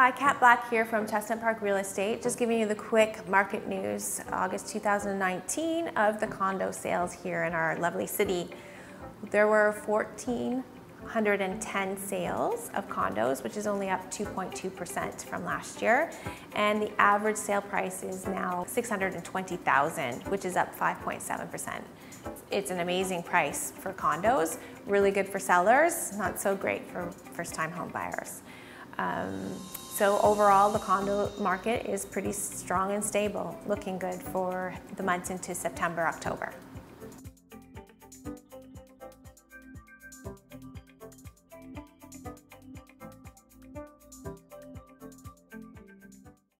Hi, Kat Black here from Chestnut Park Real Estate. Just giving you the quick market news, August 2019, of the condo sales here in our lovely city. There were 1,410 sales of condos, which is only up 2.2% from last year. And the average sale price is now 620,000, which is up 5.7%. It's an amazing price for condos, really good for sellers, not so great for first-time home buyers. Um, so overall, the condo market is pretty strong and stable, looking good for the months into September, October.